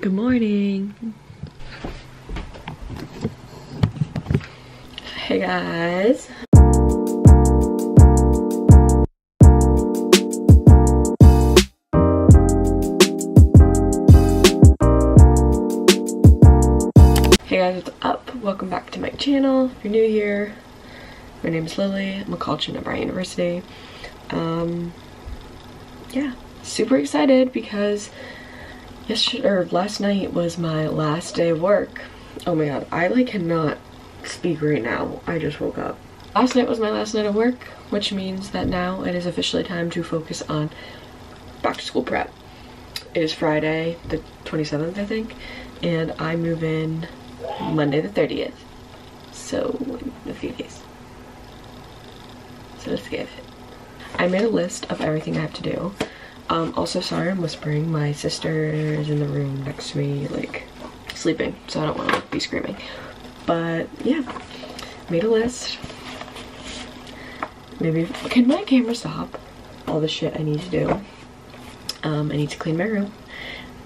Good morning. Hey guys. Hey guys, what's up? Welcome back to my channel. If you're new here, my name is Lily. I'm a college student at Bryant University. Um, yeah, super excited because yesterday or last night was my last day of work. Oh my god, I like cannot speak right now. I just woke up. Last night was my last night of work, which means that now it is officially time to focus on back to school prep. It is Friday, the 27th, I think, and I move in Monday the 30th. So, a few days. So let's get it. I made a list of everything I have to do. Um, also, sorry I'm whispering. My sister is in the room next to me, like, sleeping, so I don't want to like, be screaming. But, yeah. Made a list. Maybe, can my camera stop all the shit I need to do? Um, I need to clean my room.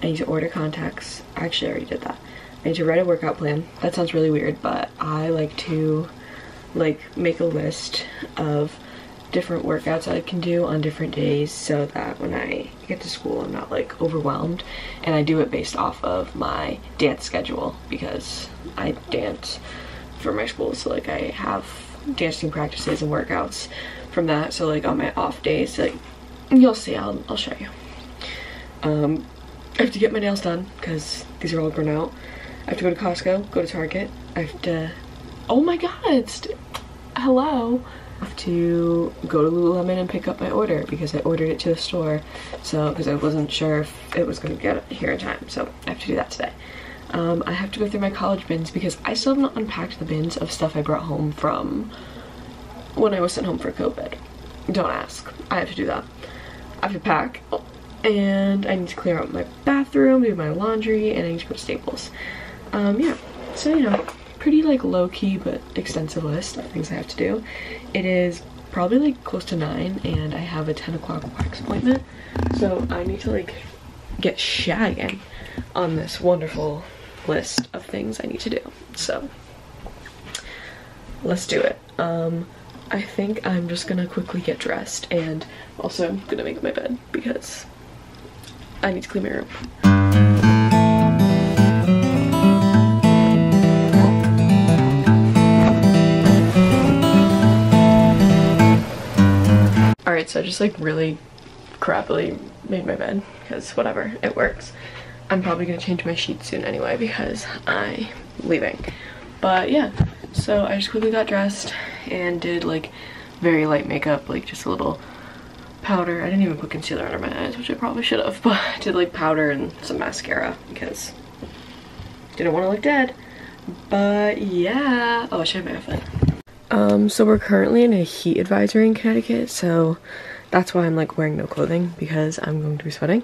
I need to order contacts. I actually, I already did that. I need to write a workout plan. That sounds really weird, but I like to like make a list of different workouts I can do on different days so that when I get to school I'm not like overwhelmed. And I do it based off of my dance schedule because I dance for my school. So like I have dancing practices and workouts from that. So like on my off days like you'll see. I'll, I'll show you. Um I have to get my nails done because these are all grown out. I have to go to Costco go to Target. I have to oh my god hello to go to Lululemon and pick up my order because I ordered it to the store. So because I wasn't sure if it was going to get here in time. So I have to do that today. Um, I have to go through my college bins because I still have not unpacked the bins of stuff I brought home from when I was sent home for COVID. Don't ask. I have to do that. I have to pack and I need to clear out my bathroom do my laundry and I need to go to Staples. Um, yeah. So you know pretty like low-key but extensive list of things I have to do. It is probably like close to 9 and I have a 10 o'clock wax appointment. So I need to like get shagging on this wonderful list of things I need to do. So let's do it. Um, I think I'm just gonna quickly get dressed and also I'm gonna make my bed because I need to clean my room. Alright, so I just like really crappily made my bed because whatever, it works. I'm probably gonna change my sheets soon anyway because I'm leaving. But yeah, so I just quickly got dressed and did like very light makeup, like just a little powder. I didn't even put concealer under my eyes, which I probably should have, but I did like powder and some mascara because didn't want to look dead. But yeah, oh, I should have my outfit. Um, so we're currently in a heat advisory in Connecticut, so that's why I'm like wearing no clothing because I'm going to be sweating.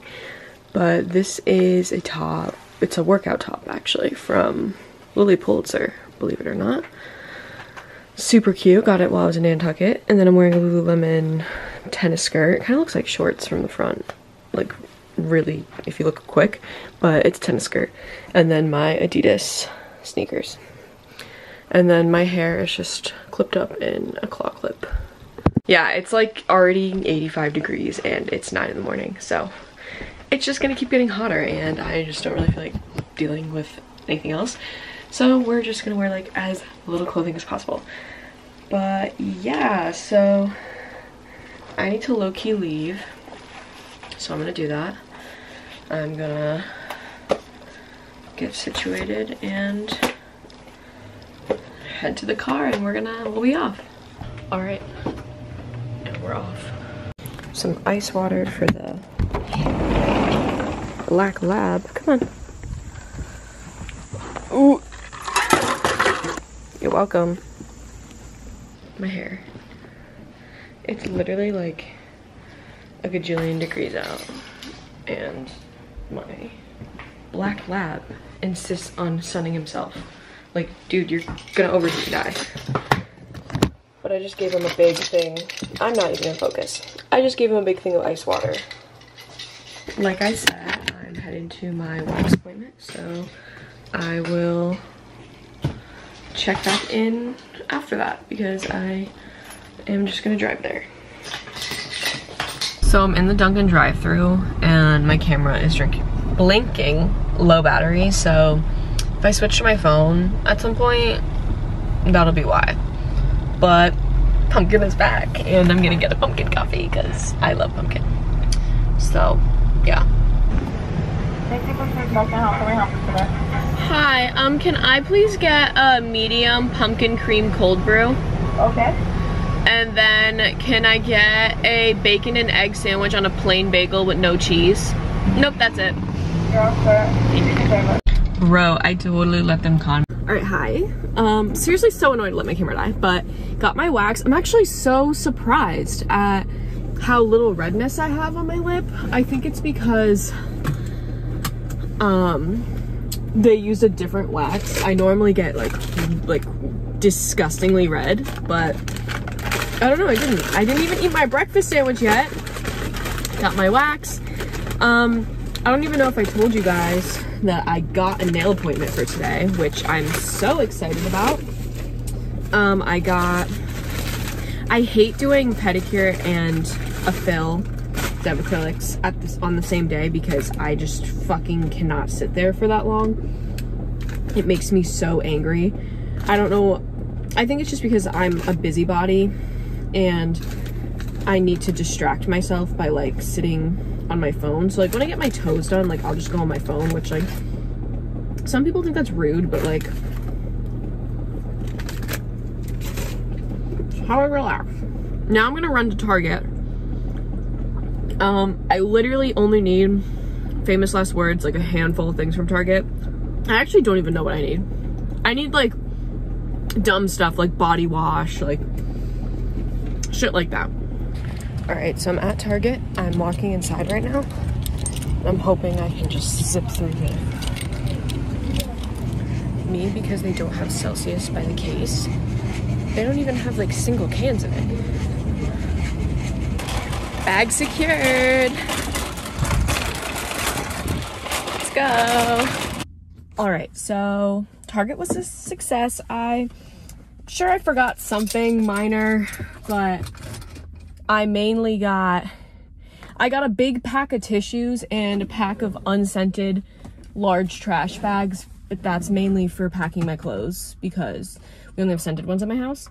But this is a top, it's a workout top actually from Lilly Pulitzer, believe it or not. Super cute, got it while I was in Nantucket. And then I'm wearing a Lululemon tennis skirt. It kind of looks like shorts from the front, like really if you look quick, but it's tennis skirt. And then my Adidas sneakers. And then my hair is just clipped up in a claw clip. Yeah, it's like already 85 degrees and it's 9 in the morning, so it's just gonna keep getting hotter and I just don't really feel like dealing with anything else. So we're just gonna wear like as little clothing as possible. But yeah, so I need to low-key leave. So I'm gonna do that. I'm gonna get situated and head to the car and we're gonna, we'll be off. All right, and we're off. Some ice water for the Black Lab. Come on. Ooh. You're welcome. My hair. It's literally like a gajillion degrees out. And my black lab insists on sunning himself. Like, dude, you're gonna overheat and die. But I just gave him a big thing. I'm not even in focus. I just gave him a big thing of ice water. Like I said, I'm heading to my wax appointment, so I will check back in after that because I am just gonna drive there. So I'm in the Dunkin' drive through and my camera is drinking, blinking low battery. So if I switch to my phone at some point, that'll be why. But pumpkin is back and I'm gonna get a pumpkin coffee because I love pumpkin. So yeah. Hi, um, can I please get a medium pumpkin cream cold brew? Okay. And then can I get a bacon and egg sandwich on a plain bagel with no cheese? Nope, that's it. You're all Bro, I totally let them con. All right, hi. Um, seriously so annoyed to let my camera die, but got my wax. I'm actually so surprised at how little redness I have on my lip. I think it's because, um, they used a different wax. I normally get like, like disgustingly red, but I don't know, I didn't. I didn't even eat my breakfast sandwich yet. Got my wax. Um, I don't even know if I told you guys that I got a nail appointment for today, which I'm so excited about. Um, I got, I hate doing pedicure and a fill, acrylics at this on the same day because I just fucking cannot sit there for that long. It makes me so angry. I don't know, I think it's just because I'm a busybody and I need to distract myself by like sitting on my phone. So like when I get my toes done, like I'll just go on my phone, which like some people think that's rude, but like how I relax. Now I'm gonna run to Target. Um, I literally only need famous last words, like a handful of things from Target. I actually don't even know what I need. I need like dumb stuff like body wash, like shit like that. All right, so I'm at Target. I'm walking inside right now. I'm hoping I can just zip through here. Me, because they don't have Celsius by the case, they don't even have like single cans of it. Bag secured. Let's go. All right, so Target was a success. I sure I forgot something minor, but I mainly got I got a big pack of tissues and a pack of unscented large trash bags, but that's mainly for packing my clothes because we only have scented ones at my house.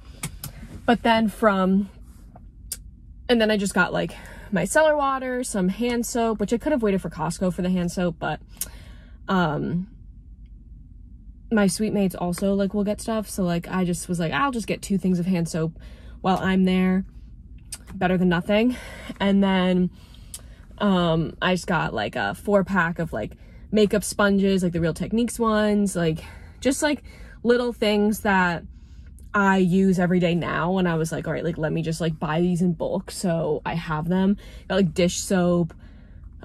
But then from and then I just got like micellar water, some hand soap, which I could have waited for Costco for the hand soap, but um my suite mates also like will get stuff. So like I just was like, I'll just get two things of hand soap while I'm there. Better than nothing. And then um I just got like a four pack of like makeup sponges, like the Real Techniques ones, like just like little things that I use every day now and I was like, all right, like let me just like buy these in bulk so I have them. Got like dish soap,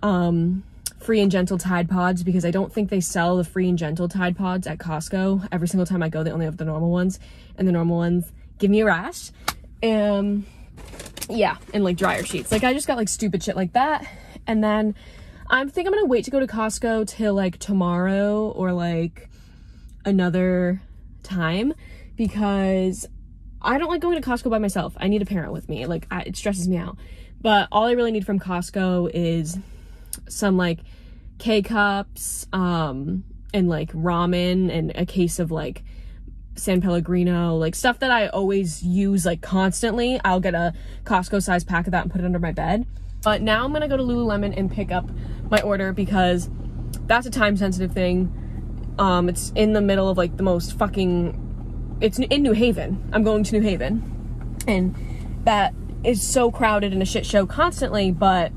um, free and gentle Tide Pods because I don't think they sell the free and gentle Tide Pods at Costco. Every single time I go, they only have the normal ones and the normal ones give me a rash. And yeah, and like dryer sheets. Like I just got like stupid shit like that. And then I think I'm gonna wait to go to Costco till like tomorrow or like another time because I don't like going to Costco by myself. I need a parent with me. Like I, it stresses me out. But all I really need from Costco is some like K-cups, um, and like ramen and a case of like San Pellegrino, like stuff that I always use like constantly. I'll get a Costco size pack of that and put it under my bed. But now I'm gonna go to Lululemon and pick up my order because that's a time sensitive thing. Um, it's in the middle of like the most fucking it's in New Haven. I'm going to New Haven. And that is so crowded and a shit show constantly, but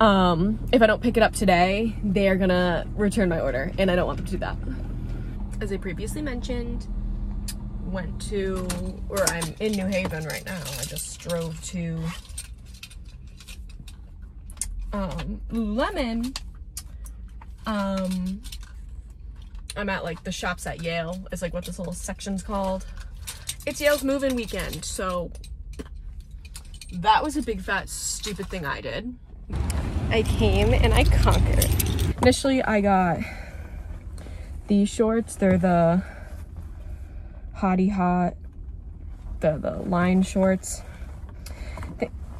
um, if I don't pick it up today, they're gonna return my order, and I don't want them to do that. As I previously mentioned, went to, or I'm in New Haven right now. I just drove to um, Lululemon. Um, I'm at like the shops at Yale It's like what this little section's called. It's Yale's move-in weekend, so that was a big fat stupid thing I did. I came and I conquered. Initially, I got these shorts. They're the Hotty Hot, the, the line shorts.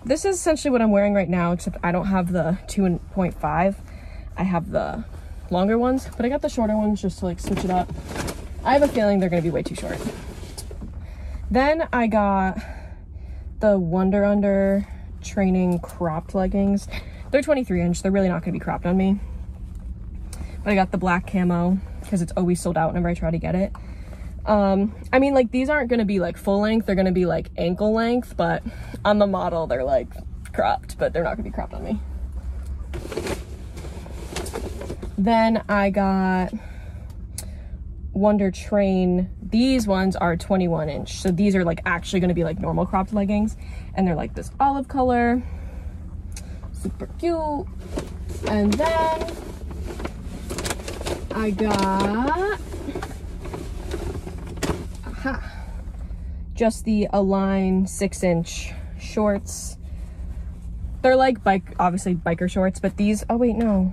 This is essentially what I'm wearing right now, except I don't have the 2.5. I have the longer ones, but I got the shorter ones just to like switch it up. I have a feeling they're gonna be way too short. Then I got the Wonder Under training cropped leggings. They're 23 inch, they're really not gonna be cropped on me. But I got the black camo because it's always sold out whenever I try to get it. Um, I mean, like these aren't gonna be like full length, they're gonna be like ankle length, but on the model they're like cropped, but they're not gonna be cropped on me. Then I got Wonder Train. These ones are 21 inch. So these are like actually gonna be like normal cropped leggings. And they're like this olive color. Super cute. And then I got, aha, just the Align six inch shorts. They're like bike, obviously biker shorts, but these, oh wait, no.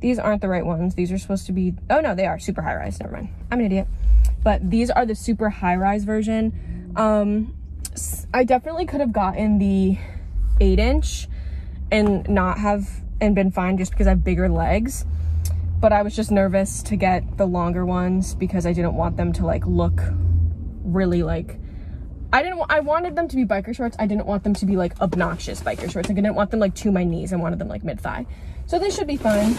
These aren't the right ones. These are supposed to be, oh no, they are super high rise. Never mind. I'm an idiot. But these are the super high rise version. Um, I definitely could have gotten the eight inch and not have, and been fine just because I have bigger legs. But I was just nervous to get the longer ones because I didn't want them to like look really like I didn't I wanted them to be biker shorts. I didn't want them to be like obnoxious biker shorts. Like, I didn't want them like to my knees. I wanted them like mid-thigh. So they should be fine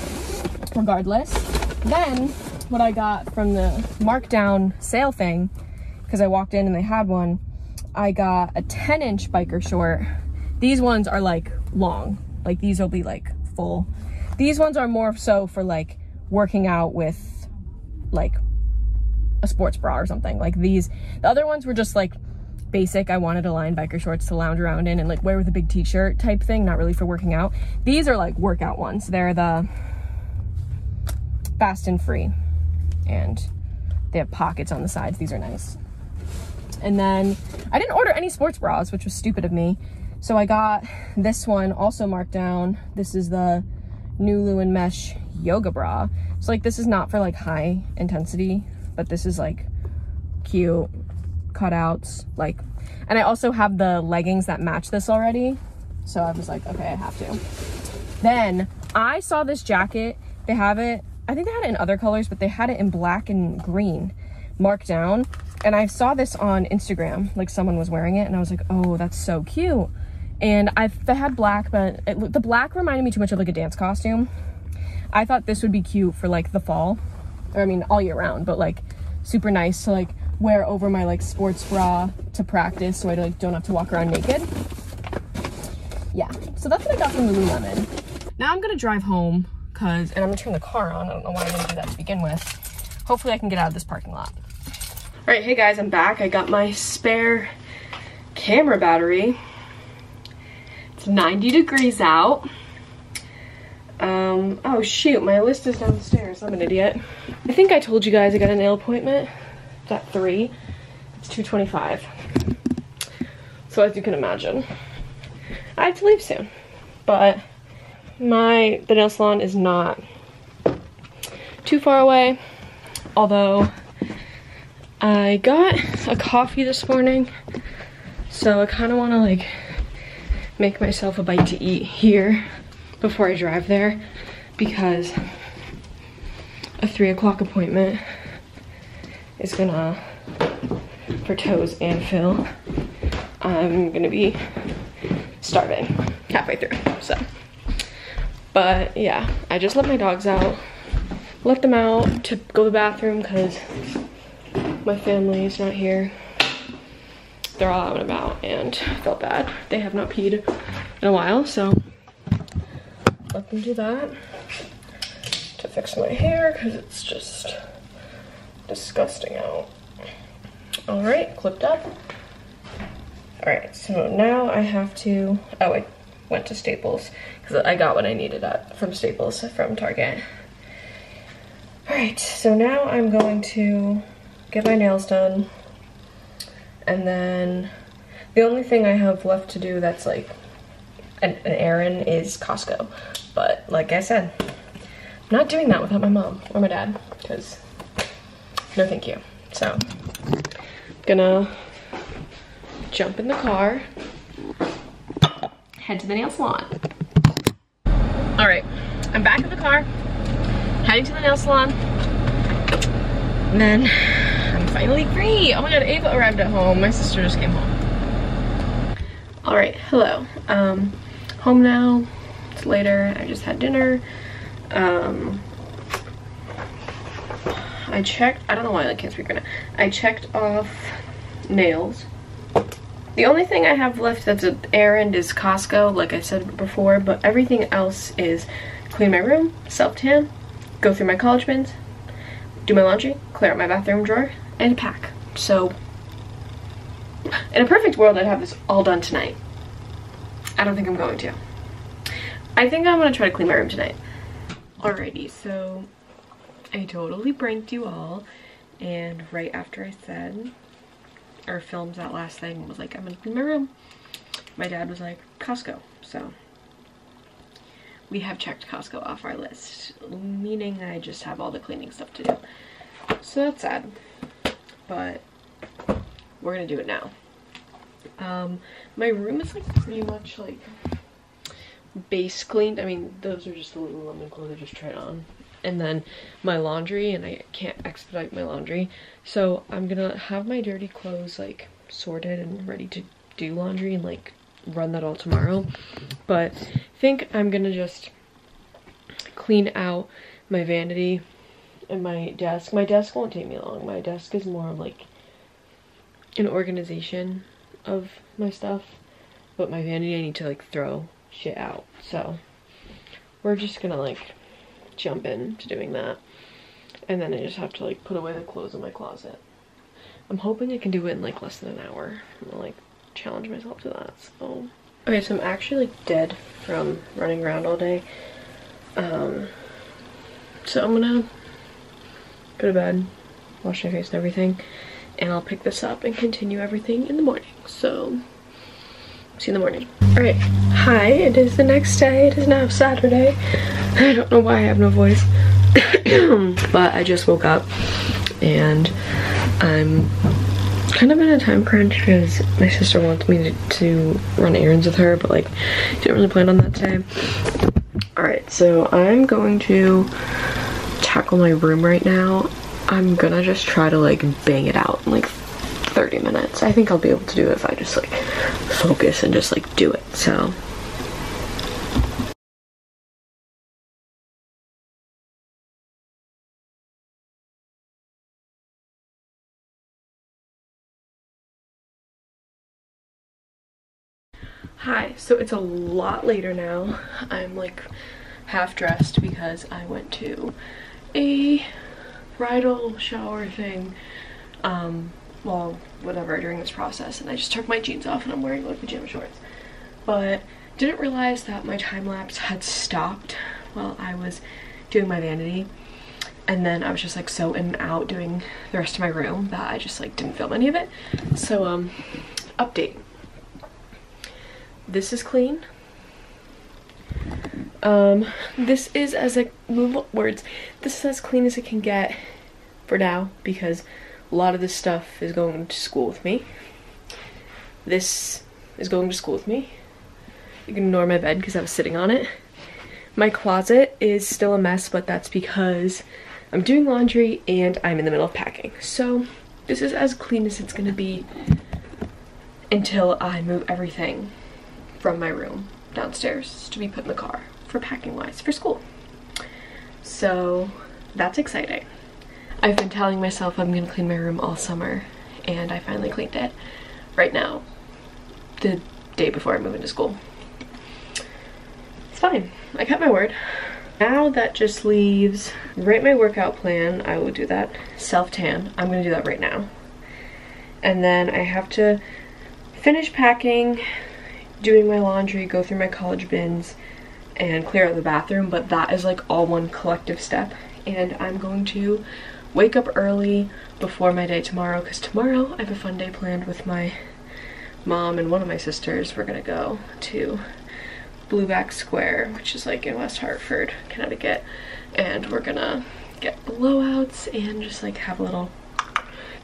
regardless. Then what I got from the markdown sale thing, because I walked in and they had one, I got a 10 inch biker short. These ones are like long, like these will be like full. These ones are more so for like working out with like a sports bra or something. Like these, the other ones were just like basic. I wanted Align biker shorts to lounge around in and like wear with a big t-shirt type thing, not really for working out. These are like workout ones. They're the fast and free and they have pockets on the sides. These are nice. And then I didn't order any sports bras, which was stupid of me. So I got this one also marked down. This is the Nulu and Mesh yoga bra. So like this is not for like high intensity, but this is like cute cutouts like and I also have the leggings that match this already. So I was like okay I have to. Then I saw this jacket. They have it I think they had it in other colors but they had it in black and green marked down. And I saw this on Instagram like someone was wearing it and I was like oh that's so cute. And I had black but it, the black reminded me too much of like a dance costume I thought this would be cute for like the fall or I mean all year round but like super nice to like wear over my like sports bra to practice so I like don't have to walk around naked. Yeah, so that's what I got from Lululemon. Now I'm gonna drive home cause, and I'm gonna turn the car on. I don't know why I'm gonna do that to begin with. Hopefully I can get out of this parking lot. All right, hey guys, I'm back. I got my spare camera battery. It's 90 degrees out. Um, oh shoot, my list is downstairs. I'm an idiot. I think I told you guys I got a nail appointment at three. It's 225. So as you can imagine, I have to leave soon. But my, the nail salon is not too far away. Although I got a coffee this morning. So I kind of want to like make myself a bite to eat here before I drive there because a three o'clock appointment is gonna, for toes and fill, I'm gonna be starving halfway through, so. But yeah, I just let my dogs out, let them out to go to the bathroom because my family is not here. They're all out and about and felt bad. They have not peed in a while, so let them do that to fix my hair because it's just disgusting out. All right, clipped up. All right, so now I have to, oh, I went to Staples because I got what I needed at, from Staples from Target. All right, so now I'm going to get my nails done. And then the only thing I have left to do that's like an, an errand is Costco. But like I said, I'm not doing that without my mom or my dad because no thank you. So gonna jump in the car, head to the nail salon. All right, I'm back in the car, heading to the nail salon. And then I'm finally free. Oh my god, Ava arrived at home. My sister just came home. All right, hello. Um, home now. It's later. I just had dinner. Um, I checked, I don't know why I can't speak right now. I checked off nails. The only thing I have left that's an errand is Costco, like I said before, but everything else is clean my room, self-tan, go through my college bins, do my laundry, clear out my bathroom drawer, and pack. So, in a perfect world, I'd have this all done tonight. I don't think I'm going to. I think I'm gonna try to clean my room tonight. Alrighty, so I totally pranked you all and right after I said or filmed that last thing was like I'm gonna clean my room my dad was like Costco so we have checked Costco off our list meaning I just have all the cleaning stuff to do so that's sad but we're gonna do it now um my room is like pretty much like base cleaned. I mean those are just the little Lululemon clothes I just tried on. And then my laundry and I can't expedite my laundry. So I'm gonna have my dirty clothes like sorted and ready to do laundry and like run that all tomorrow. But I think I'm gonna just clean out my vanity and my desk. My desk won't take me long. My desk is more of like an organization of my stuff but my vanity I need to like throw shit out so we're just gonna like jump into doing that. And then I just have to like put away the clothes in my closet. I'm hoping I can do it in like less than an hour. I'm gonna like challenge myself to that, so. Okay, so I'm actually like dead from running around all day. Um, so I'm gonna go to bed, wash my face and everything, and I'll pick this up and continue everything in the morning. So, see you in the morning. All right, hi, it is the next day. It is now Saturday. I don't know why I have no voice. but I just woke up and I'm kind of in a time crunch because my sister wants me to, to run errands with her, but like, didn't really plan on that today. Alright, so I'm going to tackle my room right now. I'm gonna just try to like bang it out in like 30 minutes. I think I'll be able to do it if I just like focus and just like do it, so. Hi, so it's a lot later now. I'm like half dressed because I went to a bridal shower thing, um, well, whatever, during this process, and I just took my jeans off and I'm wearing like pajama shorts. But didn't realize that my time lapse had stopped while I was doing my vanity. And then I was just like so in and out doing the rest of my room that I just like didn't film any of it. So, um, update this is clean. Um, this is as a words. This is as clean as it can get for now because a lot of this stuff is going to school with me. This is going to school with me. You can ignore my bed because I was sitting on it. My closet is still a mess, but that's because I'm doing laundry and I'm in the middle of packing. So this is as clean as it's gonna be until I move everything from my room downstairs to be put in the car for packing wise for school. So that's exciting. I've been telling myself I'm gonna clean my room all summer and I finally cleaned it right now, the day before I move into school. It's fine, I kept my word. Now that just leaves, write my workout plan, I will do that. Self-tan, I'm gonna do that right now. And then I have to finish packing, doing my laundry, go through my college bins, and clear out the bathroom, but that is like all one collective step. And I'm going to wake up early before my day tomorrow, because tomorrow I have a fun day planned with my mom and one of my sisters. We're gonna go to Blueback Square, which is like in West Hartford, Connecticut. And we're gonna get blowouts and just like have a little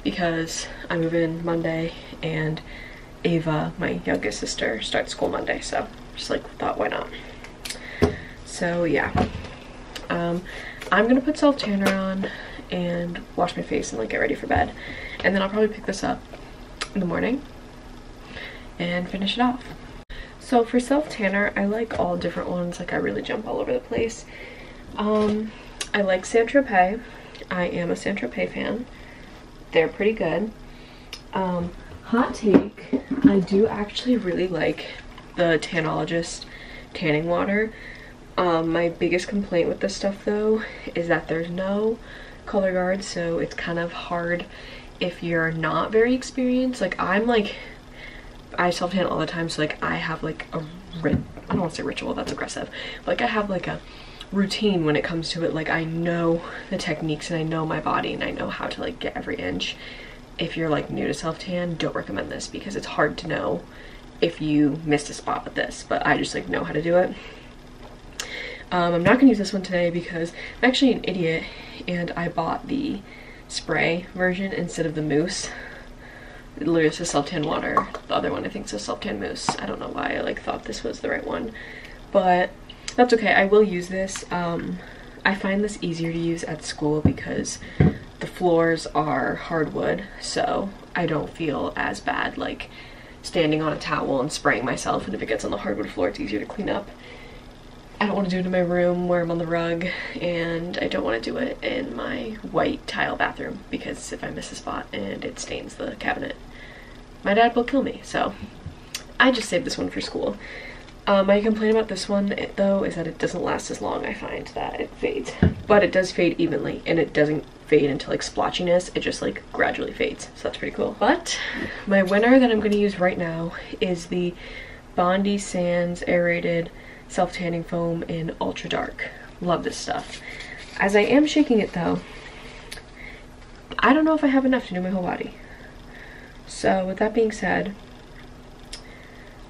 because I move in Monday and Ava, my youngest sister, starts school Monday. So just like thought, why not? So yeah, um, I'm gonna put self tanner on and wash my face and like get ready for bed. And then I'll probably pick this up in the morning and finish it off. So for self tanner, I like all different ones. Like I really jump all over the place. Um, I like Saint Tropez. I am a Saint Tropez fan. They're pretty good. Um, hot take, I do actually really like the Tanologist tanning water. Um, my biggest complaint with this stuff though is that there's no color guard, so it's kind of hard if you're not very experienced. Like I'm like, I self tan all the time, so like I have like a, I don't want to say ritual, that's aggressive. Like I have like a routine when it comes to it. Like I know the techniques and I know my body and I know how to like get every inch. If you're like new to self tan, don't recommend this because it's hard to know if you missed a spot with this, but I just like know how to do it. Um, I'm not going to use this one today because I'm actually an idiot and I bought the spray version instead of the mousse. It literally says self-tan water. The other one I think says self-tan mousse. I don't know why I like thought this was the right one. But that's okay. I will use this. Um, I find this easier to use at school because the floors are hardwood. So I don't feel as bad like standing on a towel and spraying myself. And if it gets on the hardwood floor, it's easier to clean up. I don't want to do it in my room where I'm on the rug and I don't want to do it in my white tile bathroom because if I miss a spot and it stains the cabinet, my dad will kill me. So I just saved this one for school. Um, my complaint about this one though is that it doesn't last as long. I find that it fades, but it does fade evenly and it doesn't fade into like splotchiness. It just like gradually fades. So that's pretty cool. But my winner that I'm going to use right now is the Bondi Sands Aerated self-tanning foam in ultra dark love this stuff as i am shaking it though i don't know if i have enough to do my whole body so with that being said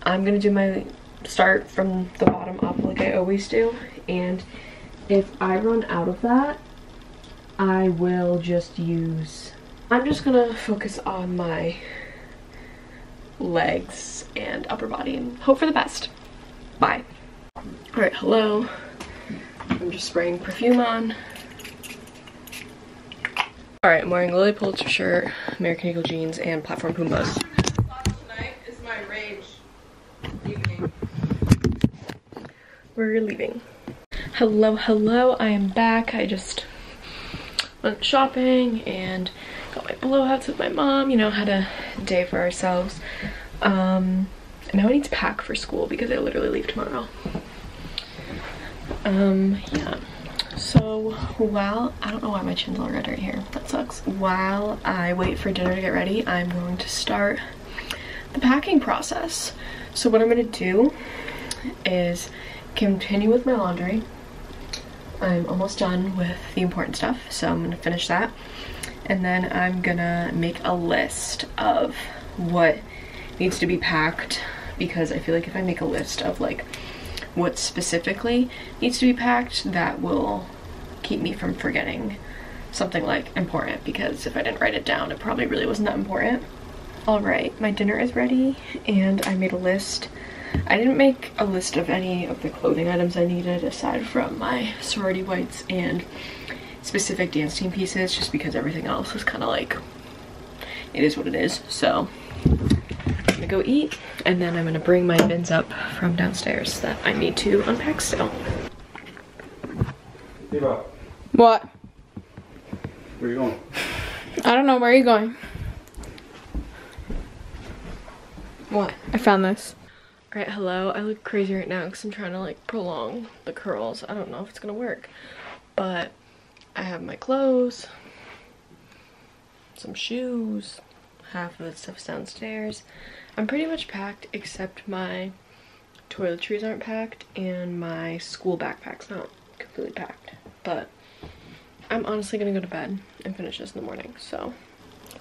i'm gonna do my start from the bottom up like i always do and if i run out of that i will just use i'm just gonna focus on my legs and upper body and hope for the best bye all right, hello. I'm just spraying perfume on. All right, I'm wearing Lilly Pulitzer shirt, American Eagle jeans, and platform my. We're leaving. Hello, hello, I am back. I just went shopping and got my blowouts with my mom, you know, had a day for ourselves. Um, now I need to pack for school because I literally leave tomorrow. Um yeah. So while i don't know why my chin's all red right here. That sucks. While i wait for dinner to get ready i'm going to start the packing process. So what i'm going to do is continue with my laundry i'm almost done with the important stuff so i'm to finish that and then i'm gonna make a list of what needs to be packed because i feel like if i make a list of like what specifically needs to be packed that will keep me from forgetting something like important because if I didn't write it down it probably really wasn't that important. Alright, my dinner is ready and I made a list. I didn't make a list of any of the clothing items I needed aside from my sorority whites and specific dance team pieces just because everything else is kind of like it is what it is so I'm gonna go eat and then I'm gonna bring my bins up from downstairs that I need to unpack still. Eva. What? Where are you going? I don't know. Where are you going? What? I found this. Alright, hello. I look crazy right now because I'm trying to like prolong the curls. I don't know if it's gonna work. But I have my clothes, some shoes, half of the stuff's downstairs. I'm pretty much packed except my toiletries aren't packed and my school backpack's not completely packed. But I'm honestly gonna go to bed and finish this in the morning, so.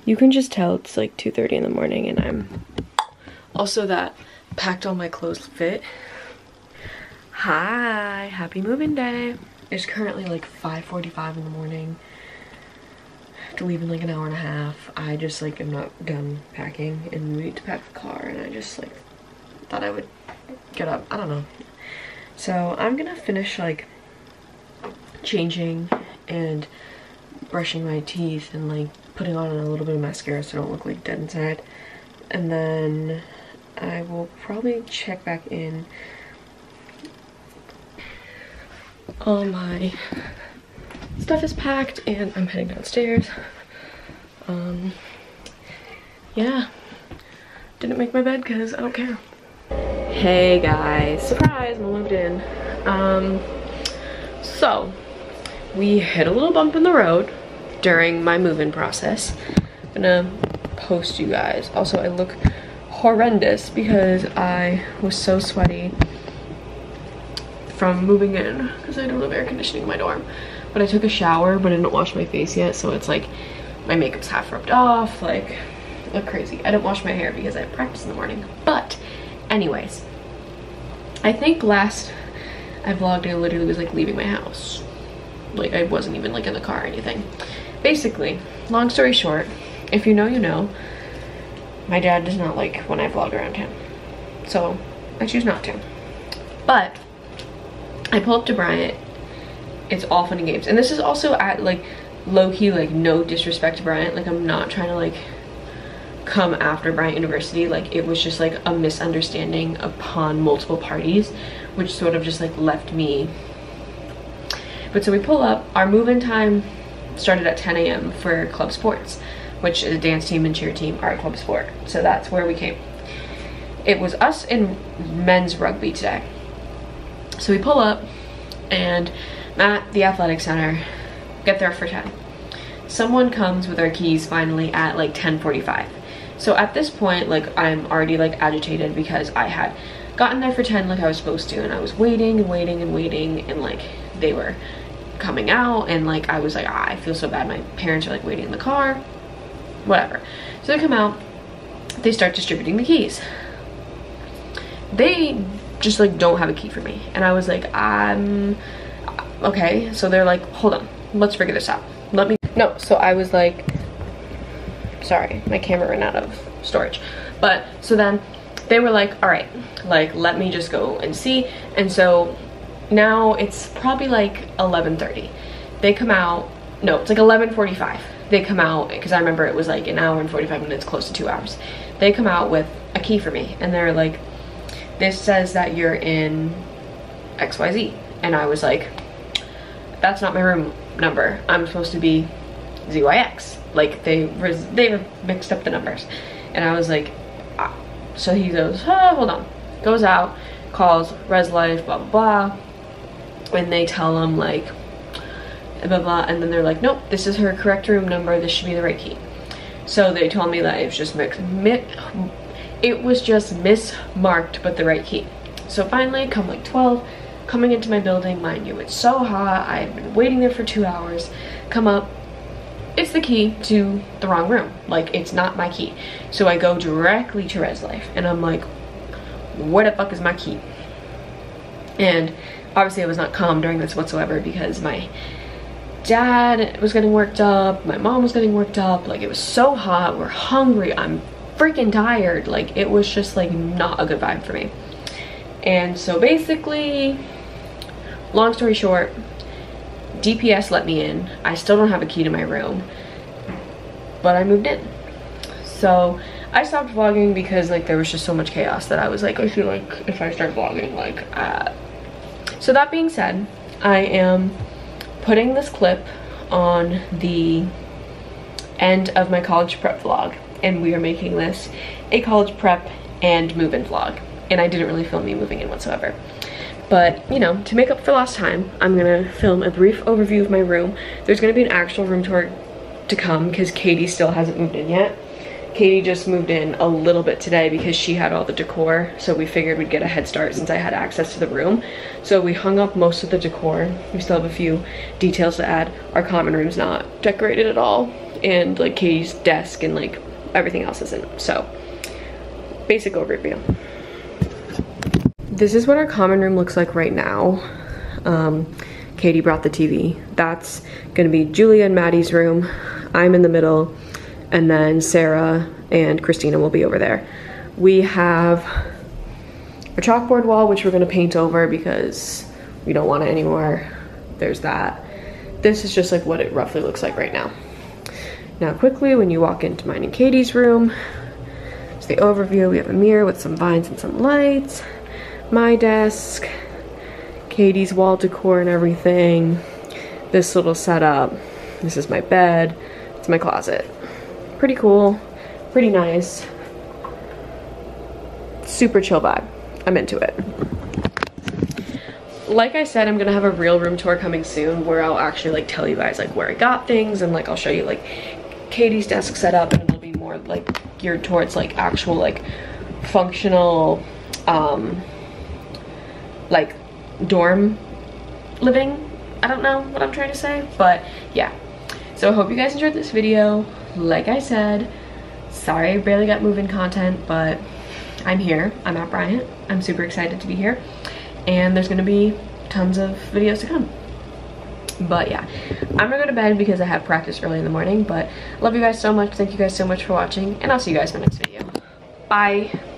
You can just tell it's like 2.30 in the morning and I'm also that packed all my clothes fit. Hi, happy moving day. It's currently like 5.45 in the morning. I have to leave in like an hour and a half. I just like am not done packing and we need to pack the car and I just like thought I would get up. I don't know. So I'm gonna finish like changing and brushing my teeth and like putting on a little bit of mascara so I don't look like dead inside. And then I will probably check back in all my stuff is packed and I'm heading downstairs. Um, yeah, didn't make my bed because I don't care. Hey guys, surprise, I moved in. Um, so, we hit a little bump in the road during my move-in process. I'm gonna post you guys. Also, I look horrendous because I was so sweaty from moving in because I don't have air conditioning in my dorm. But I took a shower but I didn't wash my face yet so it's like my makeup's half rubbed off like look crazy. I didn't wash my hair because I had practice in the morning. But anyways, I think last I vlogged I literally was like leaving my house. Like I wasn't even like in the car or anything. Basically, long story short, if you know you know, my dad does not like when I vlog around him. So I choose not to. But I pull up to Bryant. It's all fun and games. And this is also at like low-key like no disrespect to Bryant. Like I'm not trying to like come after Bryant University. Like it was just like a misunderstanding upon multiple parties, which sort of just like left me. But so we pull up, our move-in time started at 10 a.m. for club sports, which is a dance team and cheer team are club sport. So that's where we came. It was us in men's rugby today. So we pull up and at the athletic center, get there for 10. Someone comes with our keys finally at like 10.45. So at this point, like I'm already like agitated because I had gotten there for 10 like I was supposed to and I was waiting and waiting and waiting and like they were coming out and like I was like, ah, I feel so bad. My parents are like waiting in the car, whatever. So they come out, they start distributing the keys. They just like don't have a key for me. And I was like, um, okay. So they're like, hold on, let's figure this out. Let me, no. So I was like, sorry, my camera ran out of storage. But so then they were like, all right, like, let me just go and see. And so now it's probably like 11.30. They come out, no, it's like 11.45. They come out, because I remember it was like an hour and 45 minutes, close to two hours. They come out with a key for me. And they're like, this says that you're in XYZ. And I was like, that's not my room number. I'm supposed to be ZYX. Like they they mixed up the numbers. And I was like, ah. so he goes, ah, hold on. Goes out, calls Res Life, blah, blah, blah. And they tell him like, blah, blah. And then they're like, nope, this is her correct room number. This should be the right key. So they told me that it was just mixed, it was just mismarked but the right key. So finally, come like 12, coming into my building, mind you, it's so hot, I've been waiting there for two hours, come up, it's the key to the wrong room. Like, it's not my key. So I go directly to Res Life, and I'm like, where the fuck is my key? And obviously I was not calm during this whatsoever because my dad was getting worked up, my mom was getting worked up, like it was so hot, we're hungry, I'm freaking tired. Like it was just like not a good vibe for me. And so basically, long story short, DPS let me in. I still don't have a key to my room, but I moved in. So I stopped vlogging because like there was just so much chaos that I was like, I feel like if I start vlogging, like, uh. So that being said, I am putting this clip on the end of my college prep vlog and we are making this a college prep and move-in vlog. And I didn't really film me moving in whatsoever. But, you know, to make up for last time, I'm gonna film a brief overview of my room. There's gonna be an actual room tour to come because Katie still hasn't moved in yet. Katie just moved in a little bit today because she had all the decor. So we figured we'd get a head start since I had access to the room. So we hung up most of the decor. We still have a few details to add. Our common room's not decorated at all. And like Katie's desk and like everything else isn't. So, basic overview. this is what our common room looks like right now. Um, Katie brought the TV. That's gonna be Julia and Maddie's room. I'm in the middle, and then Sarah and Christina will be over there. We have a chalkboard wall, which we're gonna paint over because we don't want it anymore. There's that. This is just like what it roughly looks like right now. Now quickly, when you walk into mine and Katie's room, it's the overview. We have a mirror with some vines and some lights. My desk, Katie's wall decor and everything. This little setup. This is my bed. It's my closet. Pretty cool, pretty nice. Super chill vibe. I'm into it. Like I said, I'm gonna have a real room tour coming soon where I'll actually like tell you guys like where I got things and like I'll show you like Katie's desk setup and it'll be more like geared towards like actual like functional um like dorm living. I don't know what I'm trying to say, but yeah. So I hope you guys enjoyed this video. Like I said, sorry I barely got moving content, but I'm here. I'm at Bryant. I'm super excited to be here. And there's gonna be tons of videos to come. But yeah, I'm gonna go to bed because I have practice early in the morning. But love you guys so much. Thank you guys so much for watching. And I'll see you guys in my next video. Bye.